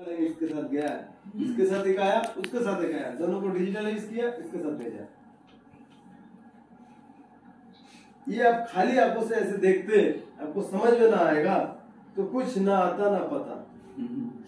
इसके साथ गया इसके साथ एक आया, उसके साथ एक आया। दोनों को डिजिटलाइज किया, इसके साथ भेजा। ये आप खाली आँखों से ऐसे देखते, आपको समझ में ना आएगा तो कुछ ना आता, ना पता।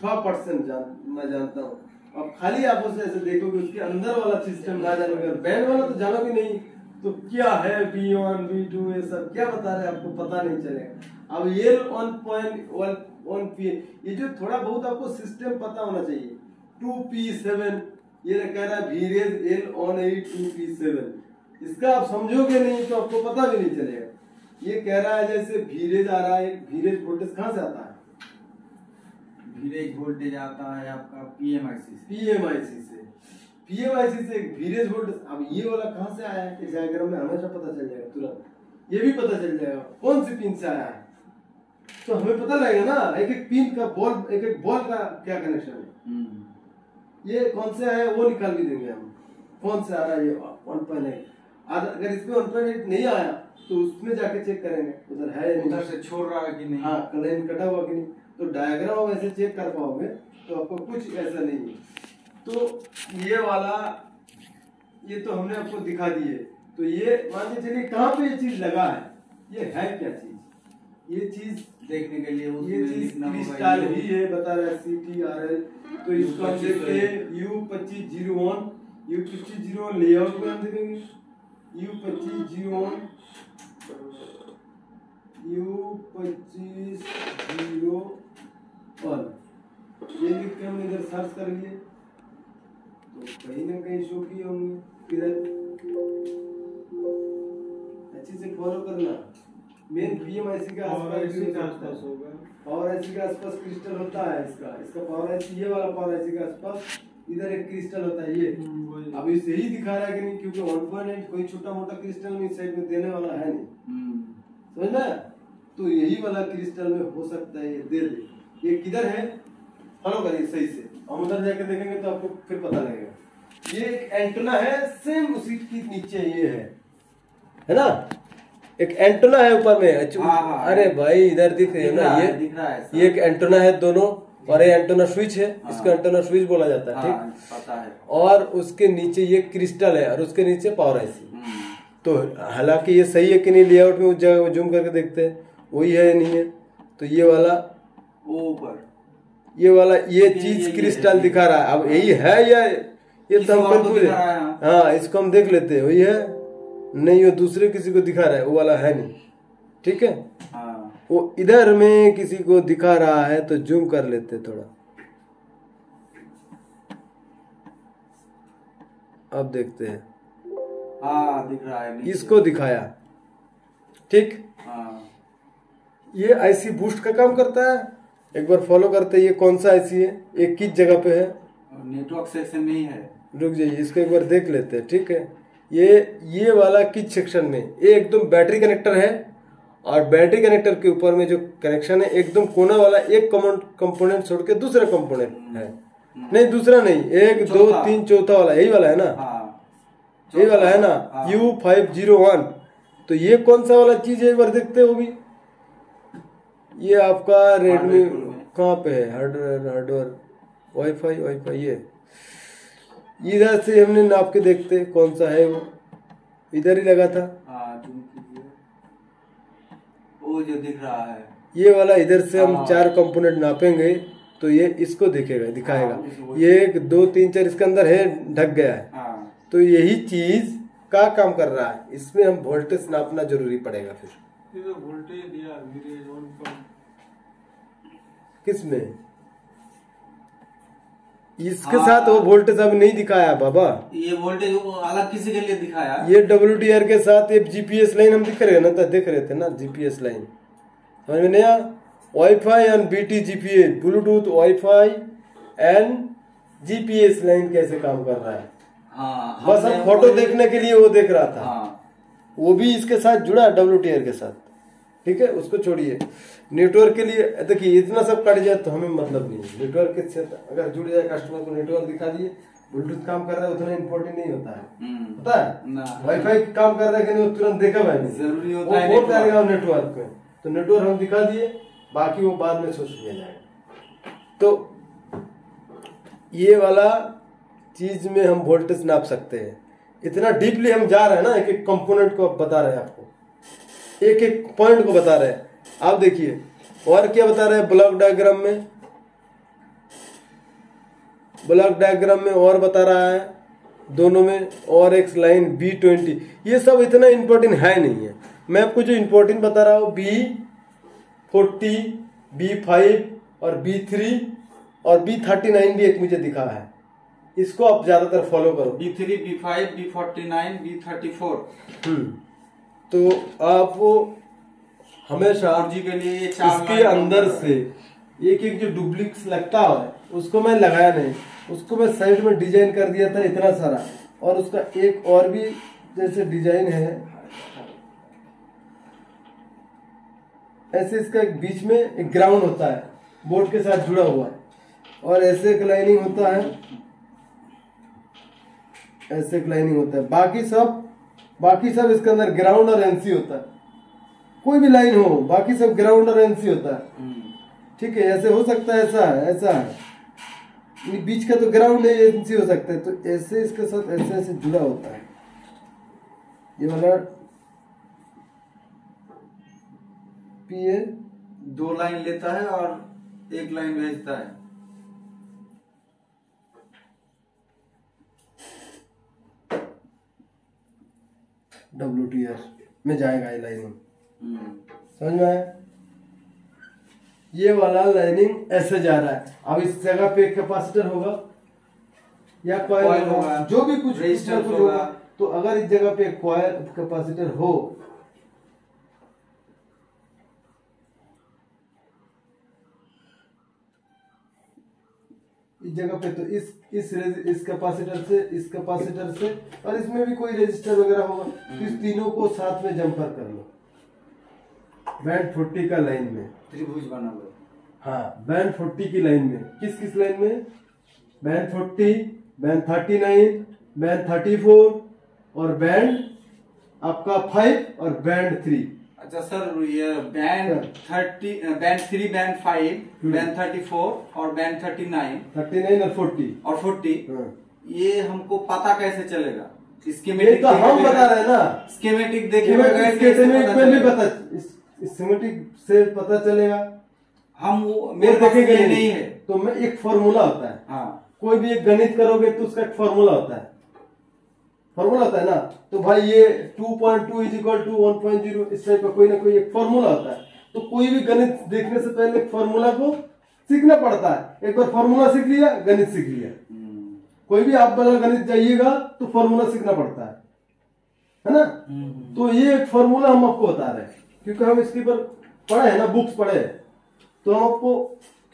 सौ परसेंट जान, मैं जानता हूँ। अब खाली आँखों से ऐसे देखोगे, उसके अंदर वाला सिस्टम ना जानोगे बैंड वाला तो जानोगे नहीं तो क्या है बी वन बी टू ये सब? क्या बता रहे आपको पता नहीं चलेगा। अब ये वन पॉइंट वन पी ये जो थोड़ा बहुत आपको सिस्टम पता होना चाहिए। टू पी सेवन ये कह रहा है भीरेज L on eight two P seven इसका आप समझोगे नहीं तो आपको पता भी नहीं चलेगा। ये कह रहा है जैसे भीरेज आ रहा है भीरेज वोल्टेज कहाँ से आता है? विलेज वोल्टेज आता है आपका पीएमआईसी से। पीएमआईसी से। पीएमआईसी से भीरेज वोल्टेज अब ये वाला कहाँ से आया है? इस डायग्राम में हमेशा पता चल जाएगा तुरंत। ये भी पता चल जाएगा कौन सी पिन से आया है? तो हमें पता लगेगा ना एक एक पिन का बॉल एक एक बॉल का क्या कनेक्शन है। हम्म। ये कौन से आया है वो निकाल भी देंगे हम। कौन से आ रहा है ये वन पॉइंट एट अगर इसमें वन पॉइंट एट नहीं आया तो उसमें जाके चेक करेंगे उधर है उधर नहीं। से छोड़ रहा है कि नहीं? हाँ लाइन कटा हुआ कि नहीं। तो डायग्राम आप ऐसे चेक कर पाओगे तो आपको कुछ ऐसा नहीं है। तो ये वाला ये तो हमने आपको दिखा दिए। तो ये मान के चलिए कहाँ पे ये चीज़ लगा है? ये है क्या चीज़? ये चीज़ देखने के लिए ये चीज़ क्रिस्टल ही है बता रहा है सी टी आर एल तो इसको हम देखते हैं। यू पच्चीस ज़ीरो वन यू पच्चीस ज़ीरो वन लेआउट में हम देखेंगे यू पच्चीस ज़ीरो वन यू पच्चीस ज़ीरो वन। ये लिख के हमने इधर सर्च कर लिए। तो कहीं ना कहीं शो किए होंगे। इधर। अच्छे से फॉलो करना। मेन पीएमआईसी के आसपास होगा। पावर आईसी के आसपास क्रिस्टल होता है इसका। इसका पावर आईसी ये वाला पावर आईसी के आसपास इधर एक क्रिस्टल होता है ये। हम्म, अब इसे ही दिखा रहा है कि नहीं क्योंकि 1.8 कोई छोटा मोटा क्रिस्टल में इस साइड में देने वाला है नहीं। हम्म। समझ ना तो यही वाला क्रिस्टल में हो सकता है ये दे दे। ये किधर है? फॉलो करिए सही से। हम उधर जाके देखेंगे तो आपको फिर पता लगेगा। ये एक एंटेना है सेम उसी के नीचे ये है। है ना? एक एंटोना है ऊपर में। अच्छा, हाँ, हाँ, अरे भाई इधर दिख रहे हैं ना ये है, है, ये एक एंटेना है दोनों और ये एंटेना स्विच है हाँ। इसको एंटेना स्विच बोला जाता है हाँ, ठीक? पता है। और उसके नीचे ये क्रिस्टल है और उसके नीचे पावर आईसी हम्म। तो हालाँकि ये सही है कि नहीं लेआउट में उस जगह जूम करके देखते हैं वही है या नहीं है? तो ये वाला ऊपर। ये वाला ये चीज़ क्रिस्टल दिखा रहा है। अब यही है या ये तो हम कंफ्यूज है है, हाँ। हाँ इसको हम देख लेते हैं वही है? नहीं वो दूसरे किसी को दिखा रहा है वो वाला है नहीं। ठीक है? हाँ। वो इधर में किसी को दिखा रहा है तो जूम कर लेते थोड़ा। अब देखते हैं। हाँ दिख रहा है इसको दिखाया। ठीक? हाँ। ये आईसी बूस्ट का काम करता है। एक बार फॉलो करते हैं ये कौन सा आईसी है? ये किस जगह पे है? नेटवर्क सेक्शन में ही है। रुक जाइए इसको एक बार देख लेते हैं ठीक है? ये ये वाला किस सेक्शन में? ये एकदम बैटरी कनेक्टर है और बैटरी कनेक्टर के ऊपर में जो कनेक्शन है एकदम कोना वाला एक कंपोनेंट छोड़ के दूसरा कंपोनेंट है। नहीं दूसरा नहीं एक दो तीन चौथा वाला यही वाला है ना? हाँ। यही वाला है ना? हाँ। यू फाइव ज़ीरो वन तो ये कौन सा वाला चीज़ है? एक बार देखते हो भी। ये आपका रेडमी में। कहाँ पे है? हार्डवेयर हार्डवेयर वाईफाई वाईफाई ये। इधर से हमने नाप के देखते कौन सा है वो। इधर ही लगा था। हाँ वो जो दिख रहा है। ये वाला इधर से हम हाँ। चार कंपोनेंट नापेंगे तो ये इसको दिखेगा हाँ, दिखाएगा। ये एक दो तीन चार इसके अंदर है ढक गया है। तो यही चीज़ का काम कर रहा है। इसमें हम वोल्टेज नापना ज़रूरी पड़ेगा फिर। तो वोल्टेज दिया विलेज वन किसमें? इसके साथ वो वोल्टेज अभी नहीं दिखाया बाबा। ये वोल्टेज अलग किसी के लिए दिखाया? ये डब्ल्यू के साथ ये जीपीएस लाइन हम दिख रहे हैं ना तो देख रहे थे ना जीपीएस लाइन समझ में नहीं आया? Wifi and BT GPS Bluetooth wifi and GPS line कैसे काम कर रहा है? हाँ बस हम फ़ोटो देखने के लिए वो देख रहा था। हाँ। वो भी इसके साथ जुड़ा डब्ल्यू के साथ। ठीक है उसको छोड़िए। नेटवर्क के लिए देखिए इतना सब कट जाए तो हमें मतलब नहीं है। नेटवर्क के साथ अगर जुड़ जाए कस्टमर को नेटवर्क दिखा दिए ब्लूटूथ काम कर रहा है उतना इम्पोर्टेंट नहीं होता है। हम्म। पता है? ना। वाईफाई काम कर रहा है कि नहीं तुरंत देखा भाई। ज़रूरी होता है। नेटवर्क में तो नेटवर्क हम दिखा दिए बाकी वो बाद में सोच लिया जाएगा। तो ये वाला चीज़ में हम वोल्टेज नाप सकते हैं। इतना डीपली हम जा रहे हैं ना एक एक कंपोनेंट को बता रहे हैं आपको। एक एक पॉइंट को बता रहे हैं। आप देखिए और क्या बता रहे हैं ब्लॉक डायग्राम में? ब्लॉक डायग्राम में और बता रहा है दोनों में और एक लाइन बी ट्वेंटी ये सब इतना इम्पोर्टेंट है नहीं है। मैं आपको जो इम्पोर्टेंट बता रहा हूँ बी फोर्टी बी फाइव और बी थ्री और बी थर्टी नाइन भी एक मुझे दिखा है। इसको आप ज़्यादातर फॉलो करो। B three B five B forty nine B thirty four hmm. तो आप वो हमेशा के लिए इसके अंदर से एक एक जो डुप्लिक्स लगता है उसको मैं लगाया नहीं। उसको मैं साइड में डिज़ाइन कर दिया था इतना सारा। और उसका एक और भी जैसे डिज़ाइन है। ऐसे इसका एक बीच में एक ग्राउंड होता है बोर्ड के साथ जुड़ा हुआ है। और ऐसे एक लाइनिंग होता है। ऐसे एक लाइनिंग होता है। बाकी सब बाकी सब इसके अंदर ग्राउंड और एनसी होता है। कोई भी लाइन हो बाकी सब ग्राउंड और एनसी होता है हम्म। ठीक है ऐसे हो सकता है ऐसा है ऐसा है ये बीच का तो ग्राउंड है एनसी हो सकता है तो ऐसे इसके साथ ऐसे ऐसे जुड़ा होता है ये वाला पी ए दो लाइन लेता है और एक लाइन भेजता है डब्ल्यू टी आर में जाएगा ये हम्म। समझ में आया? ये वाला लाइनिंग ऐसे जा रहा है। अब इस जगह पे कैपेसिटर होगा या कॉयल होगा जो भी कुछ resistance कुछ होगा। होगा। तो अगर इस जगह पे कॉयल कैपेसिटर हो इस जगह पे तो इस इस इस कैपेसिटर से इस कैपेसिटर से और इसमें भी कोई रजिस्टर वगैरह होगा तो इस तीनों को साथ में जंपर कर लो। बैंड फोर्टी का लाइन में। त्रिभुज बना लो। हाँ बैंड फोर्टी की लाइन में। किस किस लाइन में? Band forty band thirty nine band thirty four और बैंड आपका फाइव और बैंड थ्री। अच्छा सर ये band thirty band three band five hmm. Band thirty four और band thirty nine. Thirty nine और फोर्टी। और फोर्टी? हाँ। ये हमको पता कैसे चलेगा? इसके ये तो हम बता रहे हैं ना। स्कीमेटिक देखे स्कीमेटिक में भी पता इस स्कीमेटिक से पता चलेगा। हम मेरे देखेंगे नहीं, नहीं है। तो मैं एक फॉर्मूला होता है। हाँ। कोई भी एक गणित करोगे तो उसका एक फॉर्मूला होता है। फॉर्मूला होता है ना? तो भाई ये two point two is equal to one point zero इस टाइप का कोई ना कोई एक फॉर्मूला होता है। तो कोई भी गणित देखने से पहले एक फॉर्मूला को सीखना पड़ता है। एक बार फॉर्मूला सीख लिया गणित सीख लिया। हम्म। कोई भी आप वाला गणित जाइएगा तो फॉर्मूला सीखना पड़ता है। है ना? हम्म। तो ये एक फॉर्मूला हम आपको बता रहे हैं। क्योंकि हम इसके ऊपर पढ़े हैं ना बुक्स पढ़े हैं। तो हम आपको,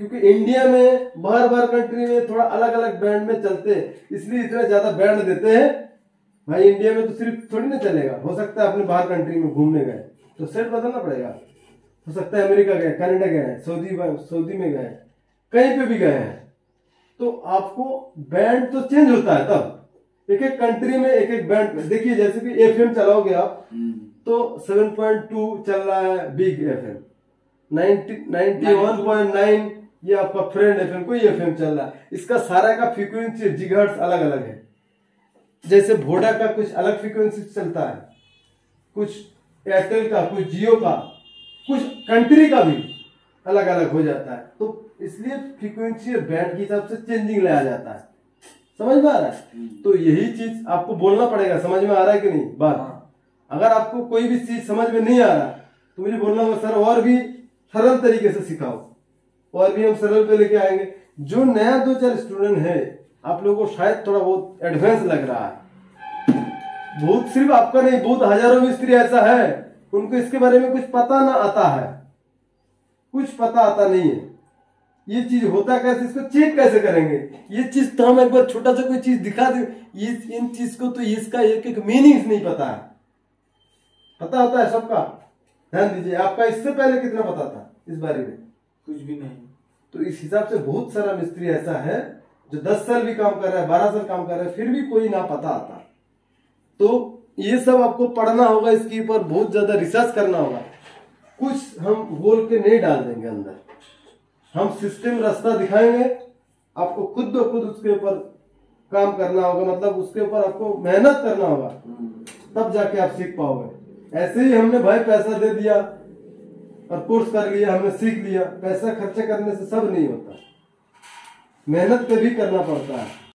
क्योंकि इंडिया में, बाहर बाहर कंट्री में थोड़ा अलग अलग बैंड में चलते हैं, इसलिए इतना ज़्यादा बैंड देते हैं। भाई इंडिया में तो सिर्फ़ थोड़ी ना चलेगा। हो सकता है अपने बाहर कंट्री में घूमने गए। तो सेट बदलना पड़ेगा। हो सकता है अमेरिका गए कनाडा गए सऊदी सऊदी में गए, कहीं पे भी गए हैं। तो आपको बैंड तो चेंज होता है तब। एक एक कंट्री में एक एक बैंड देखिए, जैसे कि एफएम चलाओगे आप हम्म। तो 7.2 चल रहा है बिग एफएम 91.9 ये आपका फ्रेंड एफएम कोई एफएम चल रहा है। इसका सारा का फ्रीक्वेंसी जिगर्ट्स अलग अलग है। जैसे वोडा का कुछ अलग फ्रीक्वेंसी चलता है। कुछ एयरटेल का कुछ जियो का कुछ कंट्री का भी अलग अलग हो जाता है। तो इसलिए फ्रीक्वेंसी और बैंड के हिसाब से चेंजिंग लाया जाता है। समझ में आ रहा है? तो यही चीज़ आपको बोलना पड़ेगा। समझ में आ रहा है कि नहीं? बात। अगर आपको कोई भी चीज़ समझ में नहीं आ रहा तो मुझे बोलना होगा, सर, और भी सरल तरीके से सिखाओ। और भी हम सरल पे लेके आएँगे। जो नया दो चार स्टूडेंट है, आप लोगों को शायद थोड़ा बहुत एडवांस लग रहा है। बहुत, सिर्फ़ आपका नहीं, बहुत हज़ारों मिस्त्री ऐसा है, उनको इसके बारे में कुछ पता ना आता है। कुछ पता आता नहीं है। ये चीज़ होता कैसे, इसको चेक कैसे करेंगे? ये चीज़ तो हम एक बार छोटा सा कोई चीज़ दिखा दे इन चीज़ को तो इसका एक एक मीनिंग नहीं पता है। पता होता है सबका? ध्यान दीजिए आपका इससे पहले कितना पता था इस बारे में? कुछ भी नहीं। तो इस हिसाब से बहुत सारा मिस्त्री ऐसा है जो दस साल भी काम कर रहा है बारह साल काम कर रहा है फिर भी कोई ना पता आता। तो ये सब आपको पढ़ना होगा इसके ऊपर बहुत ज़्यादा रिसर्च करना होगा। कुछ हम बोल के नहीं डाल देंगे अंदर। हम सिस्टम रास्ता दिखाएँगे आपको खुद ब खुद उसके ऊपर काम करना होगा मतलब उसके ऊपर आपको मेहनत करना होगा। तब जाके आप सीख पाओगे। ऐसे ही हमने भाई पैसा दे दिया और कोर्स कर लिया, हमने सीख लिया। पैसा खर्चा करने से सब नहीं होता। मेहनत पे भी करना पड़ता है।